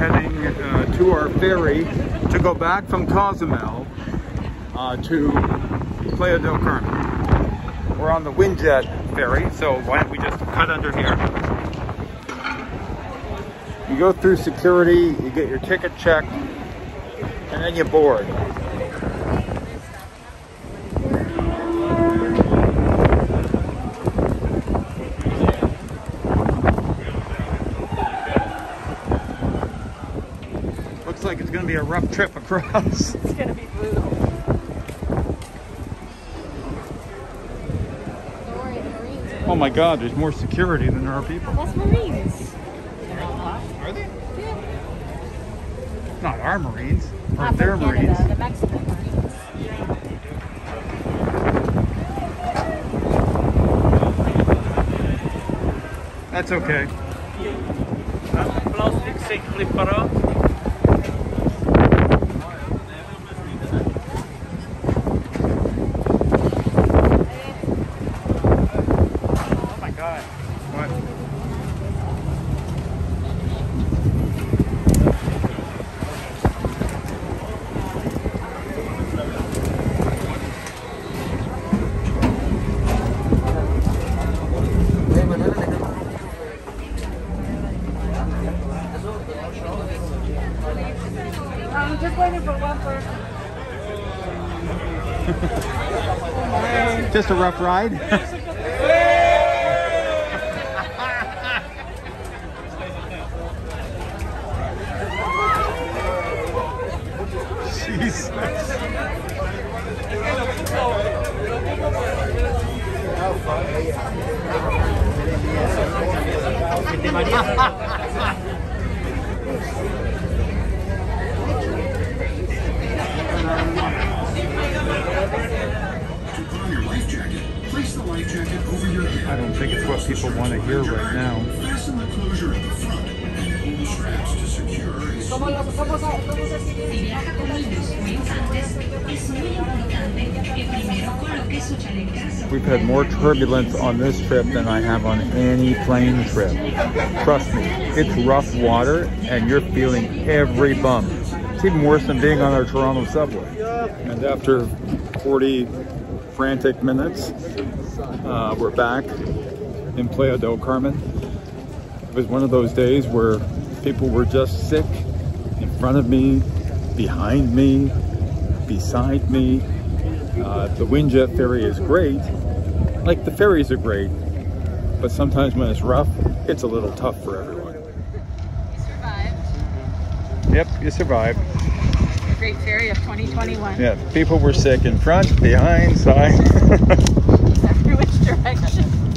uh, to our ferry to go back from Cozumel uh, to Playa del Carmen. We're on the Winjet ferry, so why don't we just cut under here? You go through security, you get your ticket checked, and then you board. Like it's going to be a rough trip across. It's gonna be brutal. Don't worry, the Marines. Oh my god, there's more security than there are people. That's Marines. Are they? Yeah. Not our Marines. Or Not their from Canada, Marines. the Mexican Marines. That's okay. Plastic sem clipper. Oh my god. What? I'm just waiting for one person. Just a rough ride? Jesus. I don't think it's what people want to hear right now. We've had more turbulence on this trip than I have on any plane trip. Trust me, it's rough water and you're feeling every bump. It's even worse than being on our Toronto subway. And after 40 frantic minutes, uh, we're back in Playa del Carmen. It was one of those days where people were just sick in front of me, behind me, beside me. Uh, the Winjet ferry is great. Like the ferries are great, but sometimes when it's rough, it's a little tough for everyone. We survived. Yep, you survived. Great Ferry of 2021. Yeah, people were sick in front, behind, side. Every which direction.